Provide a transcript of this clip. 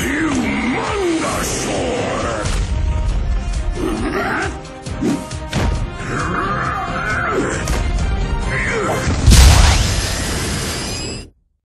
Humongosaur!